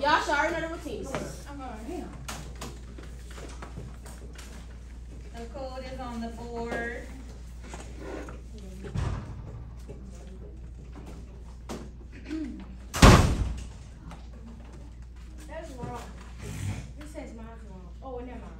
Y'all should already know the routine. The code is on the board. That's wrong. This says mine's wrong. Oh, never mind.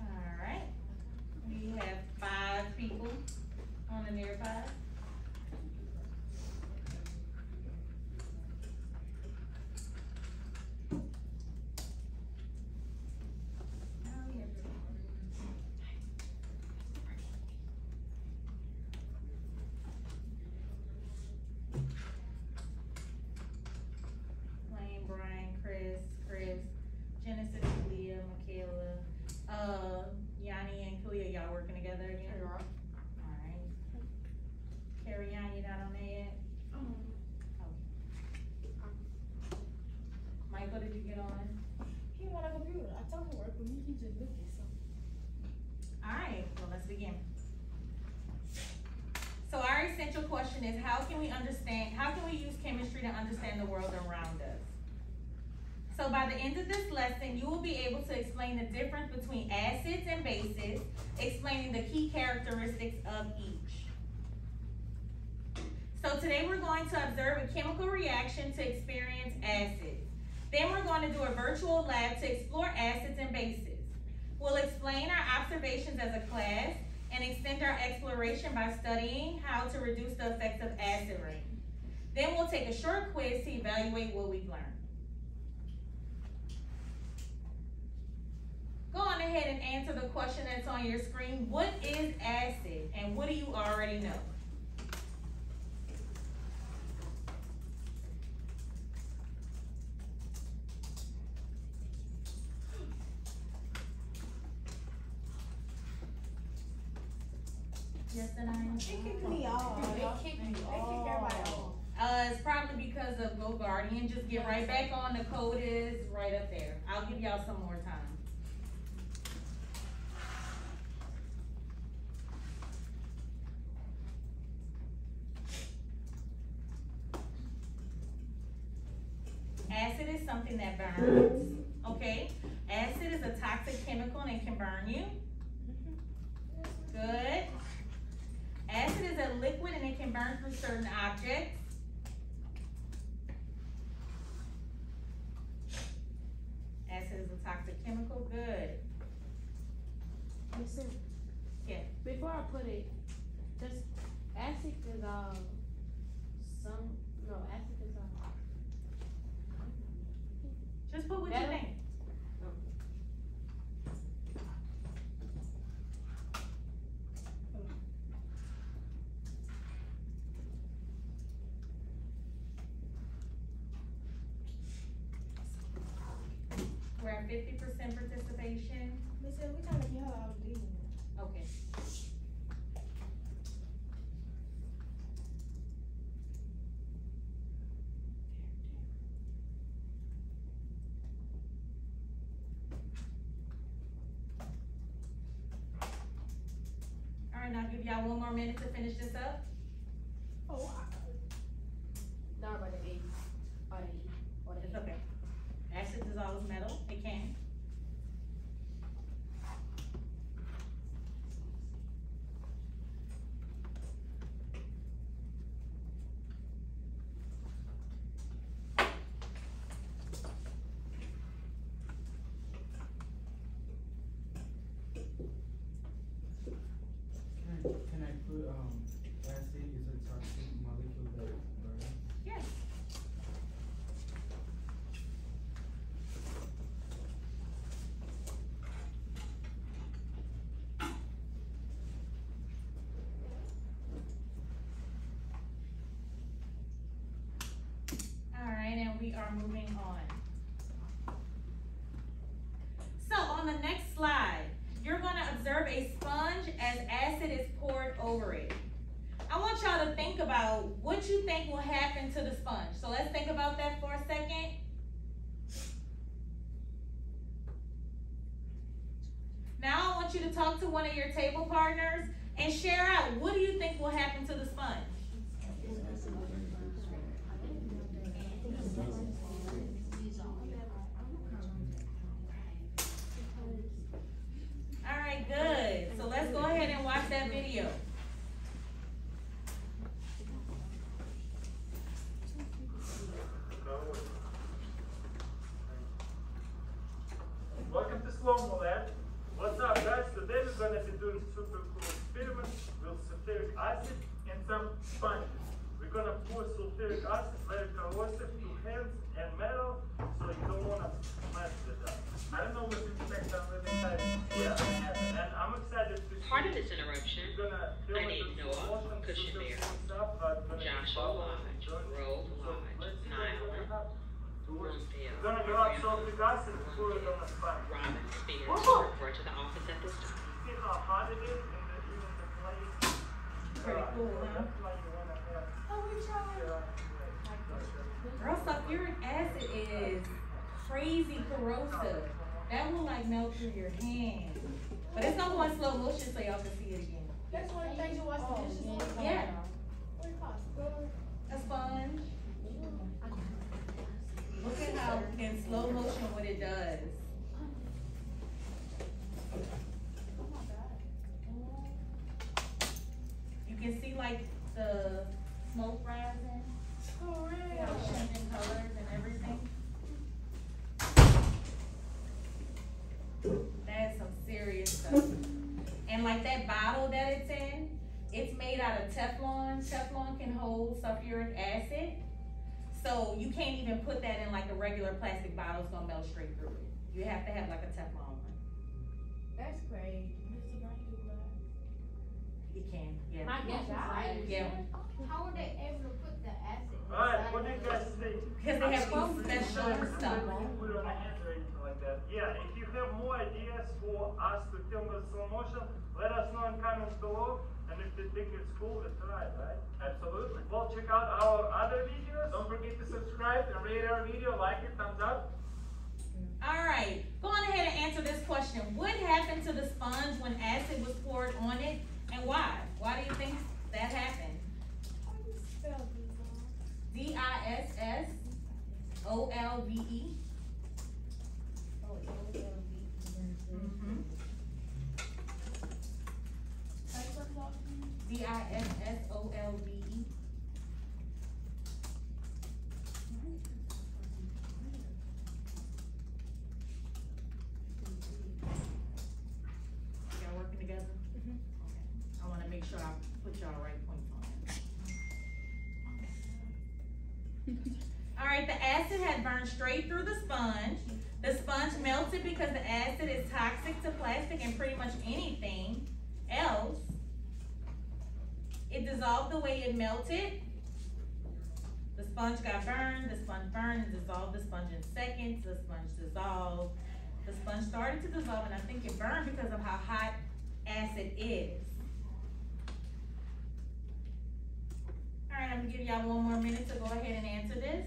Alright. We have five people on the nearby. Lane, Brian, Chris, Chris, Genesis, Leah, Michaela, uh, Yanni and Kuya, y'all working together again? Alright. Carrie Yanni, you not on there yet? Michael, did you get on? He want a computer. I told him work with me. He just looked at something. Alright, well, let's begin. So our essential question is, how can we understand, how can we use chemistry to understand the world around us? So by the end of this lesson, you will be able to explain the difference between acids and bases, explaining the key characteristics of each. So today we're going to observe a chemical reaction to experience acids. Then we're going to do a virtual lab to explore acids and bases. We'll explain our observations as a class and extend our exploration by studying how to reduce the effects of acid rain. Then we'll take a short quiz to evaluate what we've learned. Go on ahead and answer the question that's on your screen. What is acid and what do you already know? Yes and I. They kicked me off. They kicked me They kicked everybody off. Uh, it's probably because of GoGuardian. Just get right back on. The code is right up there. I'll give y'all some more time. Acid is something that burns, okay? Acid is a toxic chemical and it can burn you. Good. Acid is a liquid and it can burn through certain objects. Acid is a toxic chemical, good. Listen. Yeah. Before I put it, just acid is um some no acid is um. Just put what you Better? think. Fifty percent participation. Listen, we to get her out of these. Okay. All right, now I'll give y'all one more minute to finish this up. Oh, I. Not by the A, or the E, or the It's A. okay. Acid dissolves metal, it can. Can I, can I put, um, acid is a toxic molecule that burns? Yes. acid is poured over it. I want y'all to think about what you think will happen to the sponge. So let's think about that for a second. Now I want you to talk to one of your table partners and share out what do you think will happen to the sponge? Pour it on the sponge. Robin Spears, report to the office at this time. See how hot it is in the, even the place? Pretty cool, huh? That's why you wanna have. Oh, we. Yeah, Girl, sulfuric acid is crazy corrosive. That will like melt through your hand. But it's gonna go in slow motion so y'all can see it again. That's one of the things you watch the dishes oh, on. Yeah. A sponge. Look at how in slow motion what it does. You can see like the smoke rising. Changing colors and everything. That's some serious stuff. And like that bottle that it's in, it's made out of Teflon. Teflon can hold sulfuric acid. So you can't even put that in like a regular plastic bottle, it's gonna melt straight through it. You have to have like a Teflon one. That's great. Mr. Brown, you glass. It can, yeah. My guess is. Yeah. How were they able to put the acid Alright, what do you guys it? think? Because they have these special stuff. Put it on the hands anything like that. Yeah, if you have more ideas for us to film with slow motion, let us know in comments below. And it's cool, let's try it, right? Absolutely. Well, check out our other videos. Don't forget to subscribe and rate our video, like it, thumbs up. Alright, go on ahead and answer this question. What happened to the sponge when acid was poured on it and why? Why do you think that happened? How do you spell this? D I S S O L V E. Oh, Mhm. Type something out for me. D I S S O L V E. Y'all working together? Mm-hmm. Okay. I wanna make sure I put y'all right points on it. Alright, the acid had burned straight through the sponge. The sponge melted because the acid is toxic to plastic and pretty much anything else. It dissolved the way it melted. The sponge got burned, the sponge burned and dissolved the sponge in seconds, the sponge dissolved. The sponge started to dissolve and I think it burned because of how hot acid is. Alright, I'm gonna give y'all one more minute to go ahead and answer this.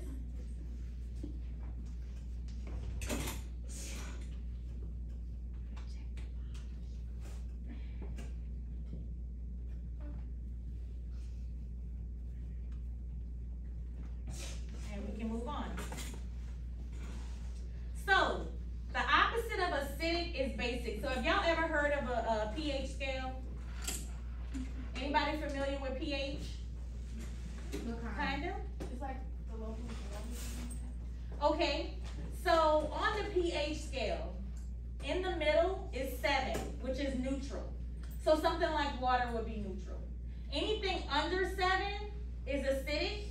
And we can move on. So, the opposite of acidic is basic. So, have y'all ever heard of a, a pH scale? Anybody familiar with pH? Kind of? It's like the local. Okay, so on the pH scale, in the middle is seven, which is neutral. So something like water would be neutral. Anything under seven is acidic,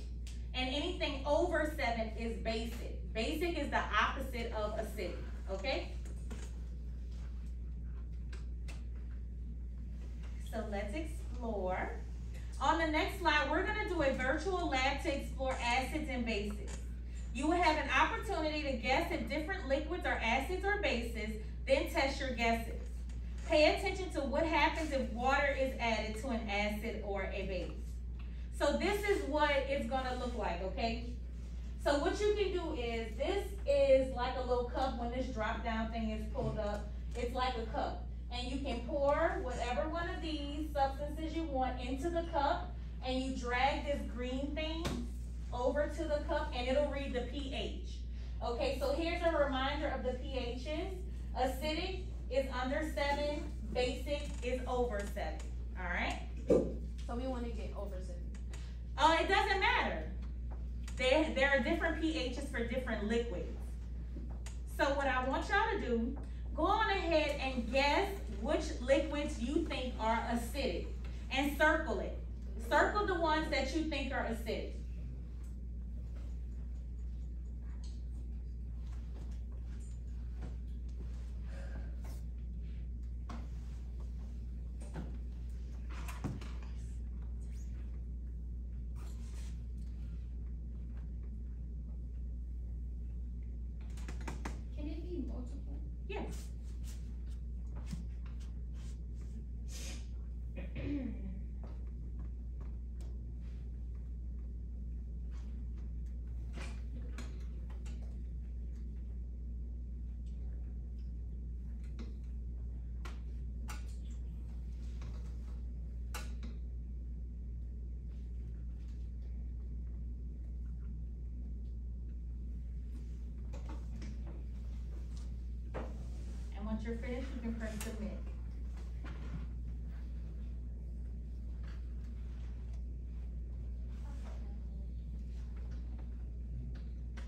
and anything over seven is basic. Basic is the opposite of acidic, okay? So let's explore. On the next slide, we're gonna do a virtual lab to explore acids and bases. You will have an opportunity to guess if different liquids are acids or bases, then test your guesses. Pay attention to what happens if water is added to an acid or a base. So this is what it's gonna look like, okay? So what you can do is, this is like a little cup when this drop down thing is pulled up. It's like a cup. And you can pour whatever one of these substances you want into the cup and you drag this green thing over to the cup and it'll read the pH. Okay, so here's a reminder of the pHs. Acidic is under seven, basic is over seven, alright? So we wanna get over seven. Uh, it doesn't matter. There, there are different pHs for different liquids. So what I want y'all to do, go on ahead and guess which liquids you think are acidic and circle it. Circle the ones that you think are acidic. Can it be multiple? Yes. And once you're finished, you can press submit.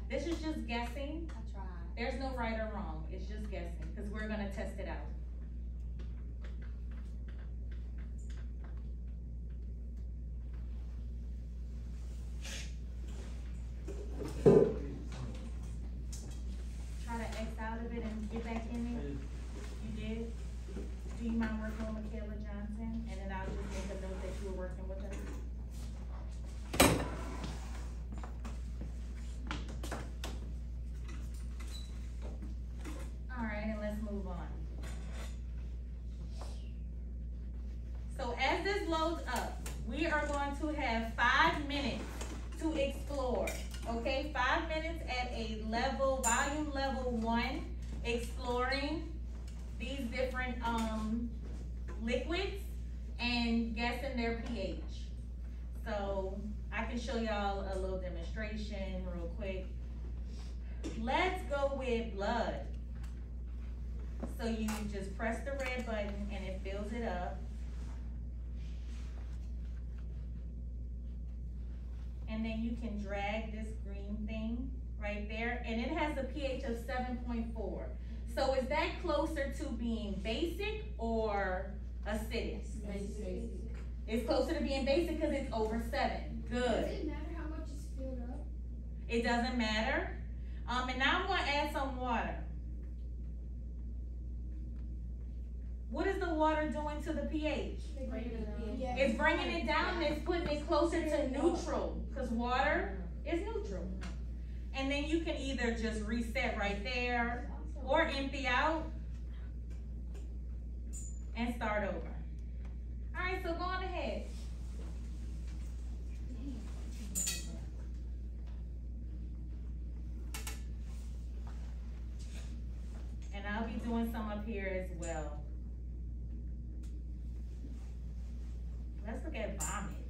This is just guessing. I tried. There's no right or wrong. It's just guessing, because we're gonna test it out. Try to X out of it and get back in it. You did? Do you mind working with Michaela Johnson? And then I'll just make a note that you were working with her. Alright, and let's move on. So as this loads up, we are going to have five minutes to explore. Okay, five minutes at a level, volume level one, exploring these different, um, liquids and guessing their pH. So I can show y'all a little demonstration real quick. Let's go with blood. So you just press the red button and it fills it up. And then you can drag this green thing right there, and it has a pH of seven point four. So is that closer to being basic or acidic? Basic. It's closer to being basic because it's over seven. Good. Does it matter how much is filled up? It doesn't matter. Um, and now I'm gonna add some water. What is the water doing to the pH? It's bringing it down, it's putting it closer to neutral, cause water is neutral. And then you can either just reset right there, or empty out, and start over. Alright, so go on ahead. And I'll be doing some up here as well. Let's look at vomit.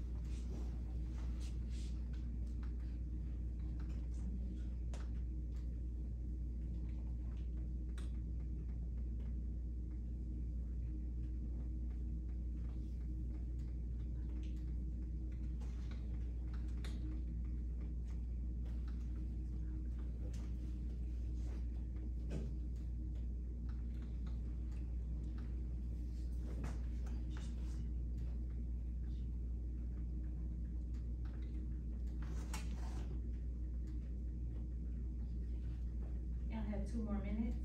have two more minutes.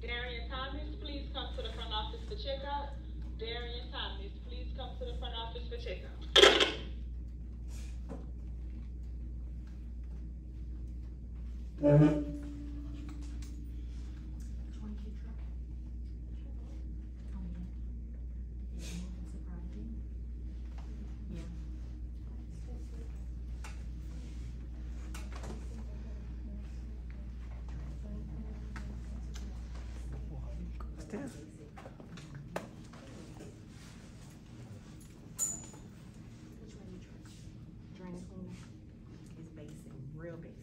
Darian Thomas, please come to the front office for checkout. Darian Thomas, please come to the front office for checkout. Drain cleaner is basic, real basic.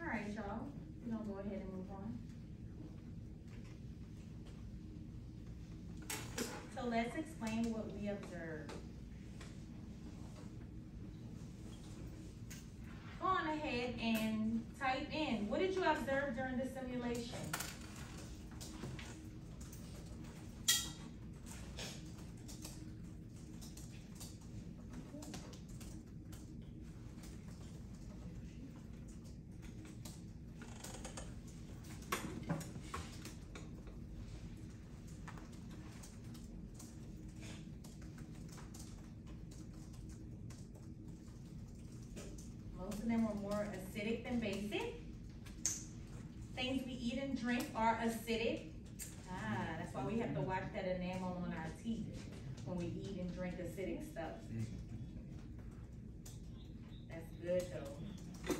Alright, y'all, we gonna go ahead and move on. So let's explain what we observed. Go on ahead and type in, what did you observe during the simulation? Most of them were more acidic than basic. Things we eat and drink are acidic. Ah, that's why we have to watch that enamel on our teeth when we eat and drink acidic stuff. That's good though.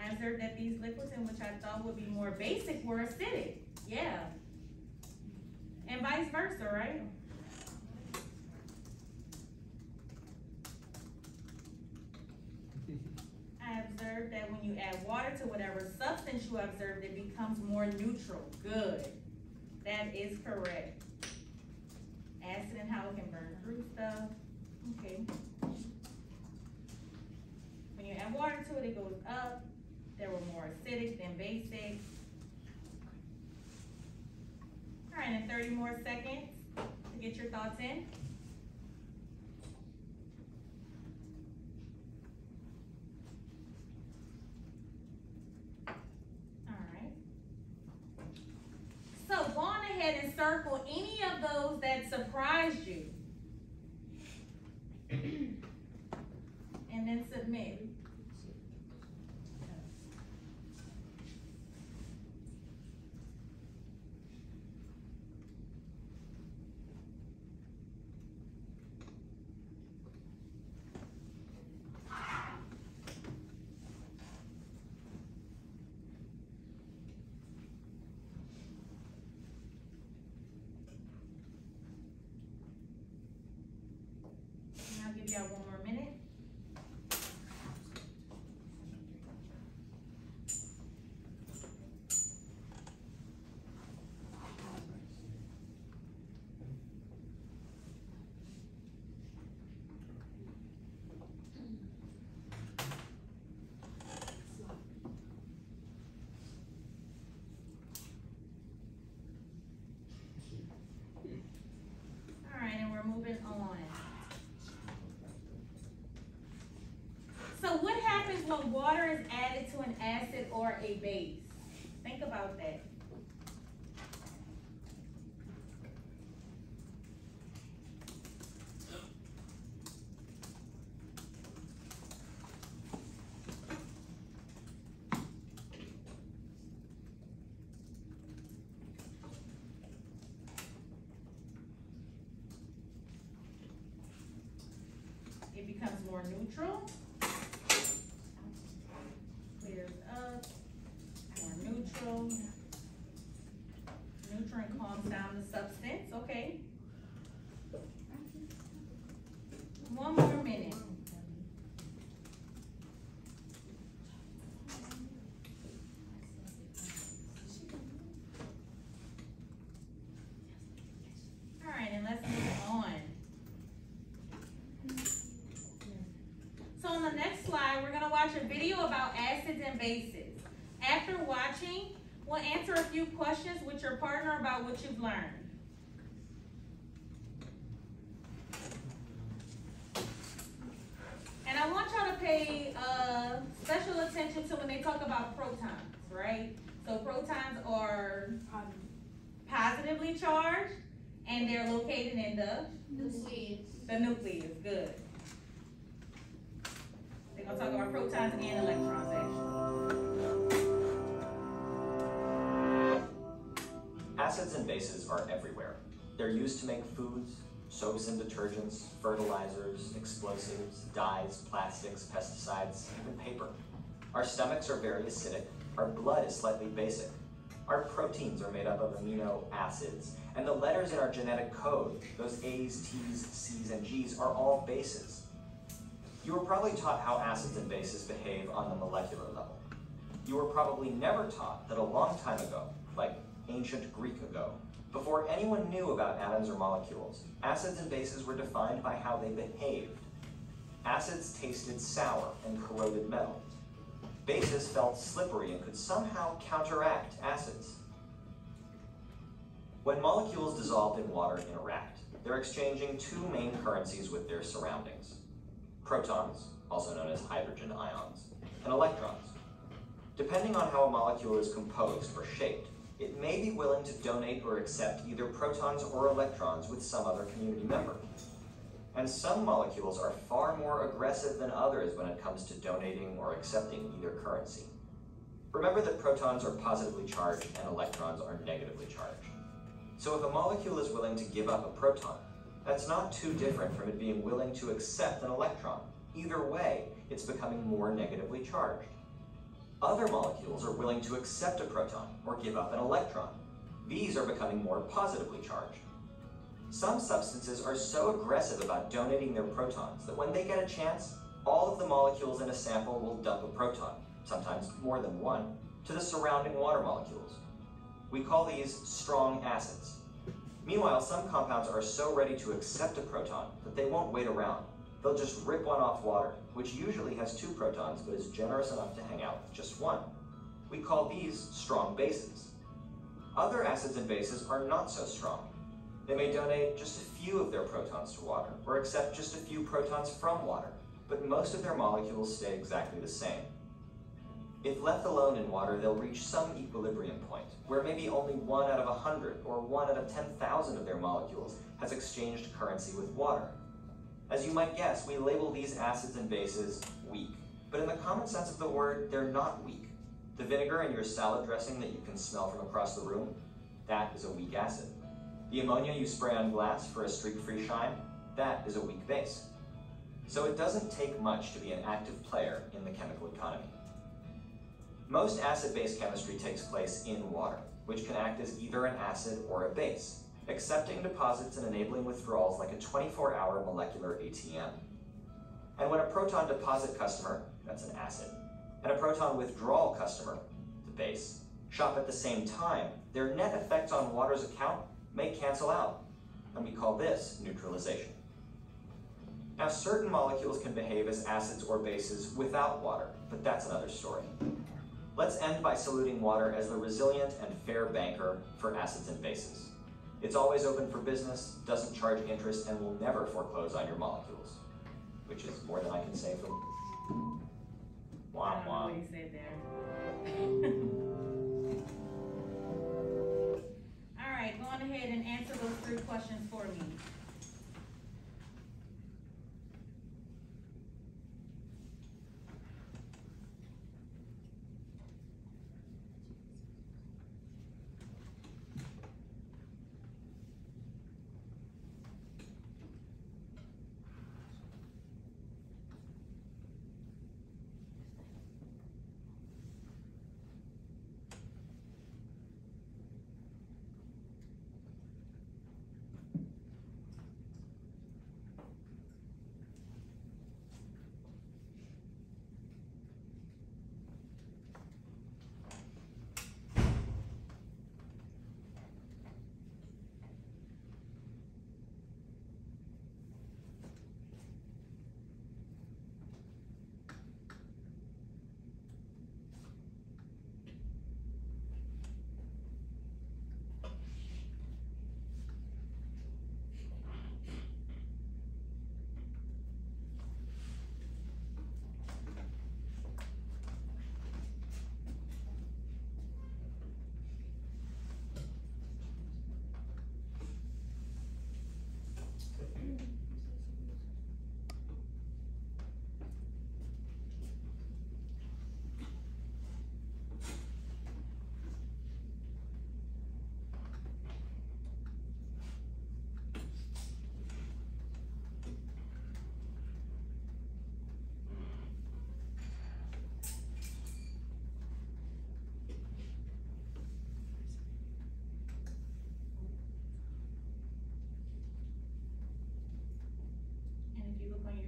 I observed that these liquids in which I thought would be more basic were acidic, yeah. And vice versa, right? I observed that when you add water to whatever substance you observed, it becomes more neutral. Good. That is correct. Acid and how it can burn through stuff. Okay. When you add water to it, it goes up. There were more acidic than basic. All right, in thirty more seconds to get your thoughts in. Alright. So go on ahead and circle any of those that surprised you. And then submit. And I'll give y'all one more minute. Alright, and we're moving on. So what when water is added to an acid or a base? Think about that. It becomes more neutral. Five, we're gonna watch a video about acids and bases. After watching, we'll answer a few questions with your partner about what you've learned. And I want y'all to pay, uh, special attention to when they talk about protons, right? So protons are positively charged, and they're located in the, Nucleus. the nucleus, good. They're gonna talk about protons and electrons, actually. Acids and bases are everywhere. They're used to make foods, soaps and detergents, fertilizers, explosives, dyes, plastics, pesticides, even paper. Our stomachs are very acidic. Our blood is slightly basic. Our proteins are made up of amino acids. And the letters in our genetic code, those A's, T's, C's, and G's, are all bases. You were probably taught how acids and bases behave on the molecular level. You were probably never taught that a long time ago, like ancient Greek ago, before anyone knew about atoms or molecules, acids and bases were defined by how they behaved. Acids tasted sour and corroded metal. Bases felt slippery and could somehow counteract acids. When molecules dissolved in water interact, they're exchanging two main currencies with their surroundings. Protons, also known as hydrogen ions, and electrons. Depending on how a molecule is composed or shaped, it may be willing to donate or accept either protons or electrons with some other community member. And some molecules are far more aggressive than others when it comes to donating or accepting either currency. Remember that protons are positively charged and electrons are negatively charged. So if a molecule is willing to give up a proton, that's not too different from it being willing to accept an electron. Either way, it's becoming more negatively charged. Other molecules are willing to accept a proton or give up an electron. These are becoming more positively charged. Some substances are so aggressive about donating their protons that when they get a chance, all of the molecules in a sample will dump a proton, sometimes more than one, to the surrounding water molecules. We call these strong acids. Meanwhile, some compounds are so ready to accept a proton that they won't wait around. They'll just rip one off water, which usually has two protons but is generous enough to hang out with just one. We call these strong bases. Other acids and bases are not so strong. They may donate just a few of their protons to water, or accept just a few protons from water, but most of their molecules stay exactly the same. If left alone in water, they'll reach some equilibrium point, where maybe only one out of a hundred or one out of 10,000 of their molecules has exchanged currency with water. As you might guess, we label these acids and bases weak, but in the common sense of the word, they're not weak. The vinegar in your salad dressing that you can smell from across the room, that is a weak acid. The ammonia you spray on glass for a streak-free shine, that is a weak base. So it doesn't take much to be an active player in the chemical economy. Most acid-base chemistry takes place in water, which can act as either an acid or a base, accepting deposits and enabling withdrawals like a 24-hour molecular ATM. And when a proton deposit customer, that's an acid, and a proton withdrawal customer, the base, shop at the same time, their net effect on water's account may cancel out, and we call this neutralization. Now, certain molecules can behave as acids or bases without water, but that's another story. Let's end by saluting water as the resilient and fair banker for acids and bases. It's always open for business, doesn't charge interest, and will never foreclose on your molecules, which is more than I can say for wah what said there. All right, go on ahead and answer those three questions for me.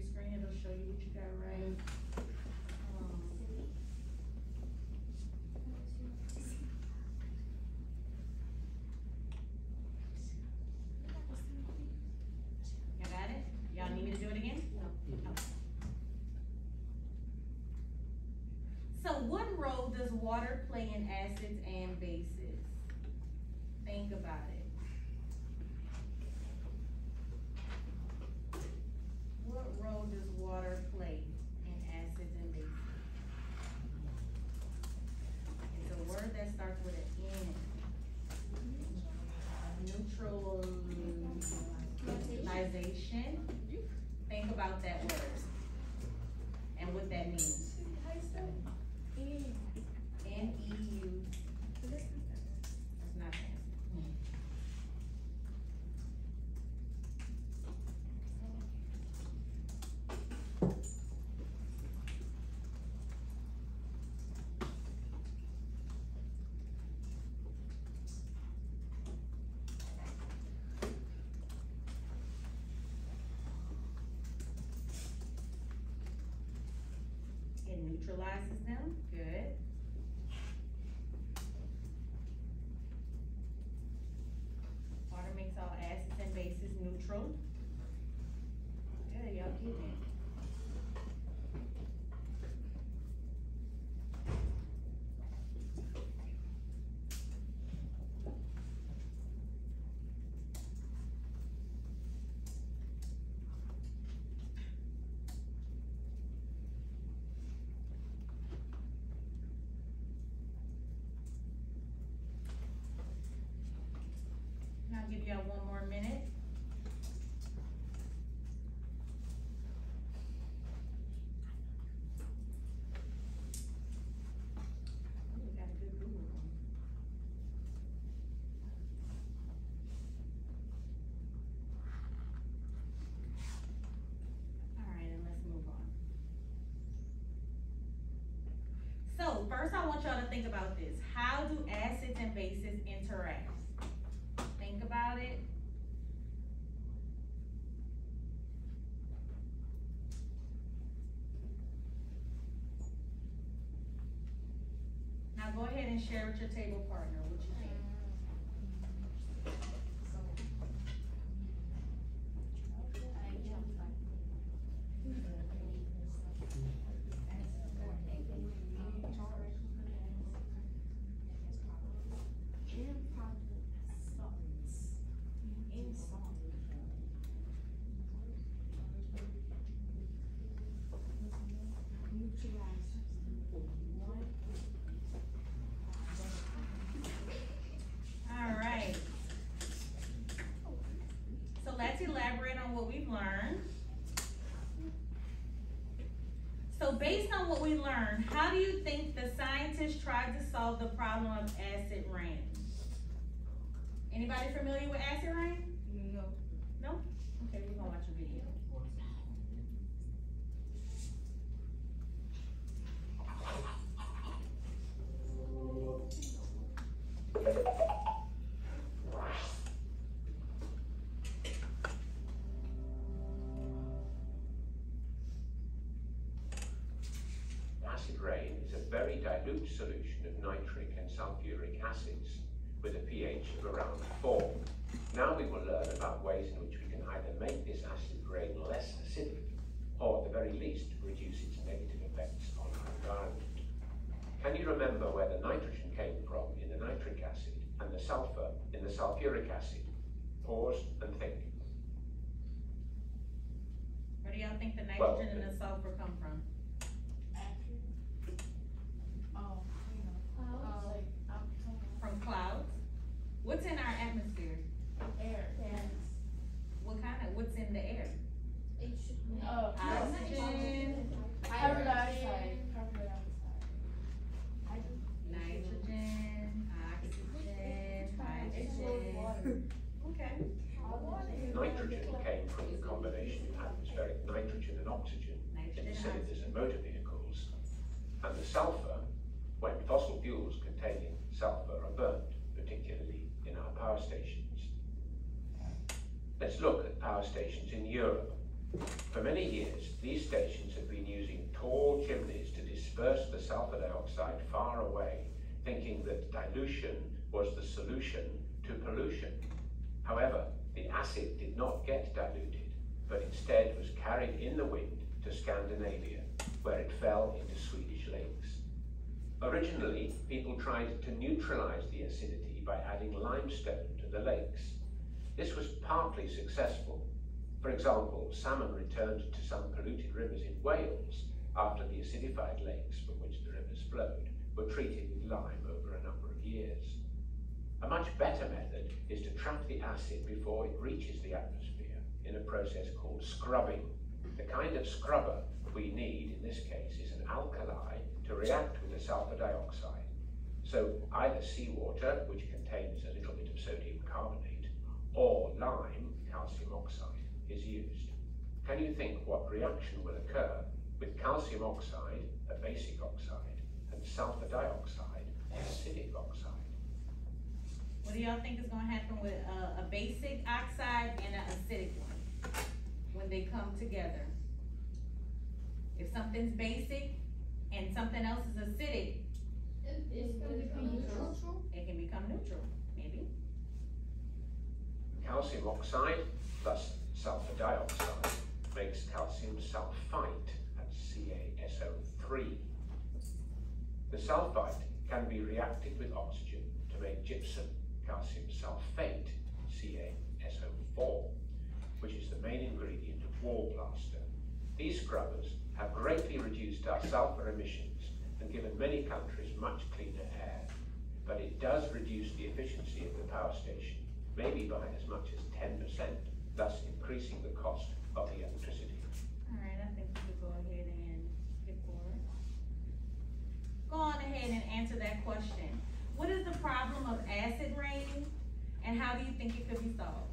Screen, it'll show you what you got right. Um, Y'all got it? Y'all need me to do it again? No. So what role does water play in acids and bases? Think about it. What role does water play in acids and bases? It's a word that starts with an N. Neutralization. Think about that word. And what that means. N E U. That's not fancy. It neutralizes them, good. Water makes all acids and bases neutral. Good, y'all getting it. And I'll give y'all one more minute. So, first I want y'all to think about this. How do acids and bases interact? Think about it. Now go ahead and share with your table partner what you think. Alright. So let's elaborate on what we've learned. So based on what we learned, how do you think the scientists tried to solve the problem of acid rain? Anybody familiar with acid rain? Acid rain is a very dilute solution of nitric and sulfuric acids with a pH of around 4. Now we will learn about ways in which we can either make this acid rain less acidic or at the very least reduce its negative effects on our environment. Can you remember where the nitrogen came from in the nitric acid and the sulfur in the sulfuric acid? Pause and think. Where do y'all think the Well, nitrogen and the sulfur come from? From clouds? What's in our atmosphere? Air. What kind of, what's in the air? Oh, Oxygen, Carbon dioxide. Carbon dioxide. nitrogen, oxygen, hydrogen. Okay. Nitrogen came from the combination of atmospheric nitrogen and oxygen in Nitrogen, the and cylinders of motor vehicles. And the sulfur, when fossil fuels containing sulfur are burnt, particularly in our power stations. Let's look at power stations in Europe. For many years, these stations have been using tall chimneys to disperse the sulfur dioxide far away, thinking that dilution was the solution to pollution. However, the acid did not get diluted, but instead was carried in the wind to Scandinavia, where it fell into Swedish lakes. Originally, people tried to neutralize the acidity by adding limestone to the lakes. This was partly successful. For example, salmon returned to some polluted rivers in Wales after the acidified lakes from which the rivers flowed were treated with lime over a number of years. A much better method is to trap the acid before it reaches the atmosphere in a process called scrubbing. The kind of scrubber we need in this case is an alkali to react with the sulfur dioxide. So either seawater, which contains a little bit of sodium carbonate, or lime, calcium oxide, is used. Can you think what reaction will occur with calcium oxide, a basic oxide, and sulfur dioxide, an acidic oxide? What do y'all think is gonna happen with a, a basic oxide and an acidic one when they come together? If something's basic and something else is acidic, It- It's gonna become neutral. it can become neutral, maybe. Calcium oxide plus sulfur dioxide makes calcium sulfite, that's CaSO3. The sulfite can be reacted with oxygen to make gypsum, calcium sulfate, CaSO4, which is the main ingredient of wall plaster. These scrubbers have greatly reduced our sulfur emissions and given many countries much cleaner air. But it does reduce the efficiency of the power station, maybe by as much as 10%, thus increasing the cost of the electricity. Alright, I think we could go ahead and. Go on ahead and answer that question. What is the problem of acid rain and how do you think it could be solved?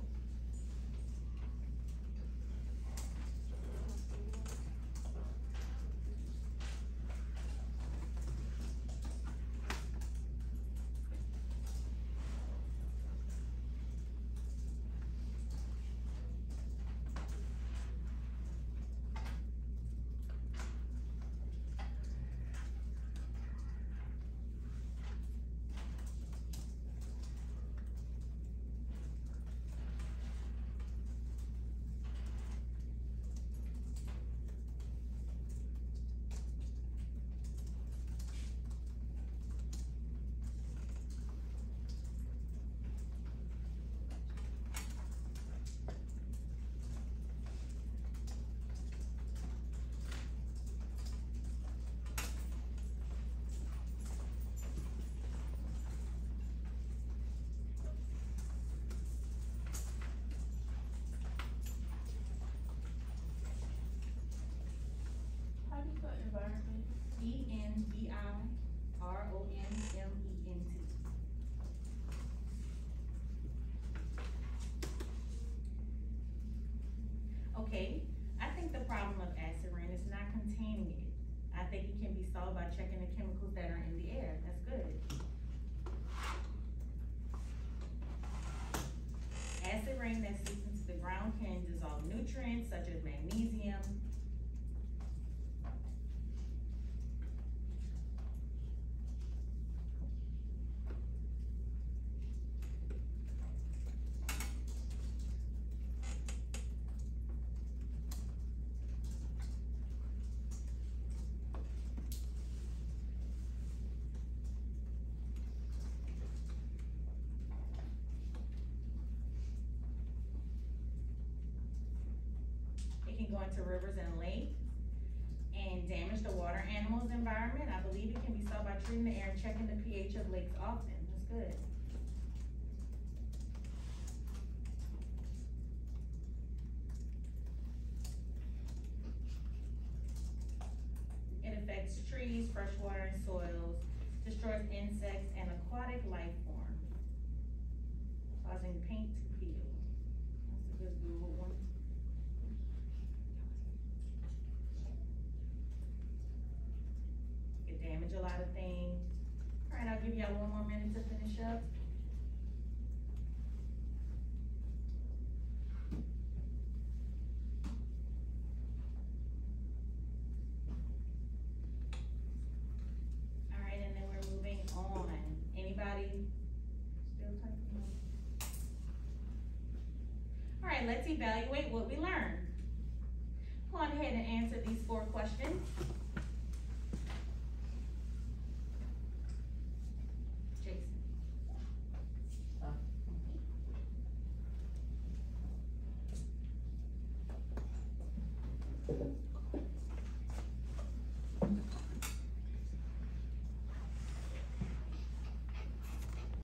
How do you spell environment? E N V I R O N M E N T. Okay, I think the problem of acid rain is not containing it. I think it can be solved by checking the chemicals that are in the air, that's good. Acid rain that seeps into the ground can dissolve nutrients such as magnesium, Can go into rivers and lakes and damage the water animals environment. I believe it can be solved by treating the air and checking the pH of lakes often. That's good. It affects trees, freshwater and soils, destroys insects and aquatic life forms, causing paint to peel. got one more minute to finish up. All right, and then we're moving on. Anybody still typing? All right, let's evaluate what we learned. Go on ahead and answer these four questions.